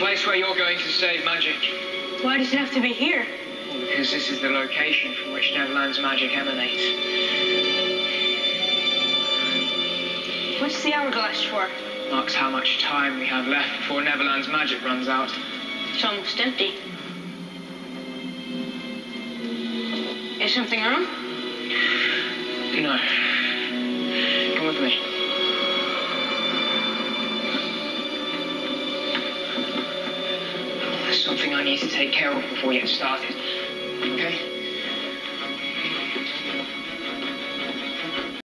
place where you're going to save magic. Why does it have to be here? Well, because this is the location from which Neverland's magic emanates. What's the hourglass for? Marks how much time we have left before Neverland's magic runs out. It's almost empty. Is something wrong? No. Come with me. Something I need to take care of before we get started. Okay?